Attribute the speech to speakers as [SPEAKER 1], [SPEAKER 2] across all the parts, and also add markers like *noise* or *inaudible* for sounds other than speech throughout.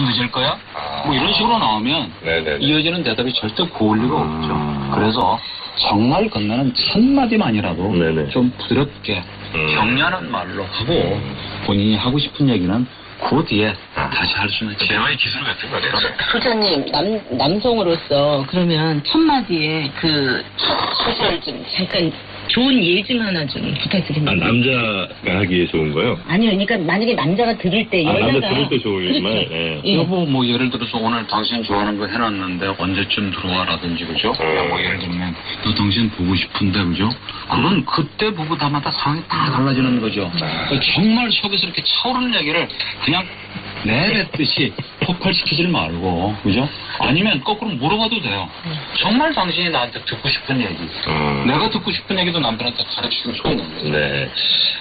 [SPEAKER 1] 또 늦을 거야?
[SPEAKER 2] 아.
[SPEAKER 1] 뭐 이런 식으로 나오면
[SPEAKER 2] 네네네.
[SPEAKER 1] 이어지는 대답이 절대 고울 리가
[SPEAKER 2] 음.
[SPEAKER 1] 없죠. 그래서 정말 건너는 첫 마디만이라도
[SPEAKER 2] 네네.
[SPEAKER 1] 좀 부드럽게
[SPEAKER 2] 음.
[SPEAKER 1] 격려하는 말로 하고 본인이 하고 싶은 얘기는 그 뒤에 다시 할 수는 있죠.
[SPEAKER 2] 대화의 기술 같은 거네요.
[SPEAKER 3] 부장님 남 남성으로서 그러면 첫 마디에 그 첫 소절 좀 잠깐 좋은 예 좀 하나 좀
[SPEAKER 2] 아,
[SPEAKER 3] 부탁드립니다.
[SPEAKER 2] 남자가 하기에 좋은 거요?
[SPEAKER 3] 아니요, 그러니까 만약에 남자가 들을 때
[SPEAKER 2] 아,
[SPEAKER 3] 여자가
[SPEAKER 2] 남자 들을 때 좋은 말.
[SPEAKER 3] 그렇죠.
[SPEAKER 2] 예.
[SPEAKER 3] 예.
[SPEAKER 1] 여보 뭐 예를 들어서 오늘 당신 좋아하는 거 해놨는데 언제쯤 들어와라든지 그죠?
[SPEAKER 2] 음.
[SPEAKER 1] 뭐 예를 들면 너 당신 보고 싶은데 그죠? 그건 그때 부부다마다 상황이 다 달라지는 거죠. 그러니까 정말 속에서 이렇게 차오르는 얘기를 그냥 내뱉듯이 폭발시키질 말고 그죠? 아니면 거꾸로 물어봐도 돼요. 정말 당신이 나한테 듣고 싶은 얘기
[SPEAKER 2] 음.
[SPEAKER 1] 내가 듣고 싶은 얘기도 남편한테 가르치고 싶은 거예요.
[SPEAKER 2] 네,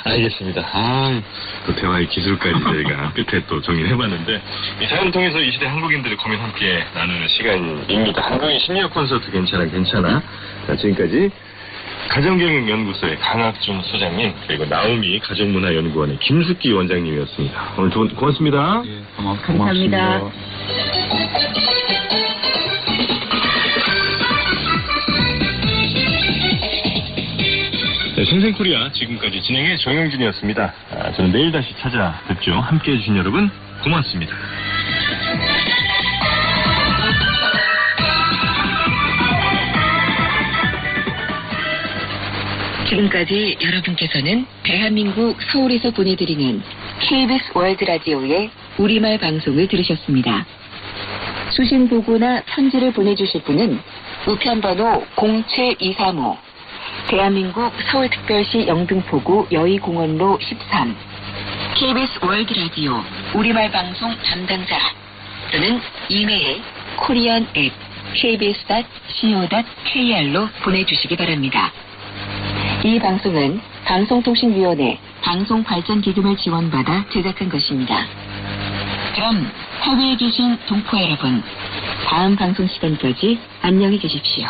[SPEAKER 2] 알겠습니다. 아, 또 대화의 기술까지 저희가 *laughs* 끝에 또 정리를 해봤는데 이 사연을 통해서 이 시대 한국인들의 고민 함께 나누는 시간입니다. 한국인 심리학 콘서트 괜찮아 괜찮아. 자, 지금까지 가정경영연구소의 강학준 소장님 그리고 나오미 가정문화연구원의 김숙기 원장님이었습니다. 오늘 조, 고맙습니다.
[SPEAKER 1] 예, 고맙,
[SPEAKER 3] 감사합니다.
[SPEAKER 1] 고맙습니다.
[SPEAKER 2] 네, 생생코리아 지금까지 진행의 정영진이었습니다. 아, 저는 내일 다시 찾아뵙죠. 함께해 주신 여러분 고맙습니다.
[SPEAKER 3] 지금까지 여러분께서는 대한민국 서울에서 보내드리는 KBS 월드 라디오의 우리말 방송을 들으셨습니다. 수신 보고나 편지를 보내주실 분은 우편번호 07235 대한민국 서울특별시 영등포구 여의공원로 13 KBS 월드 라디오 우리말 방송 담당자 또는 이메일 코리안 앱 kbs.co.kr로 보내주시기 바랍니다. 이 방송은 방송통신위원회 방송발전기금을 지원받아 제작한 것입니다. 그럼 해외에 계신 동포 여러분, 다음 방송 시간까지 안녕히 계십시오.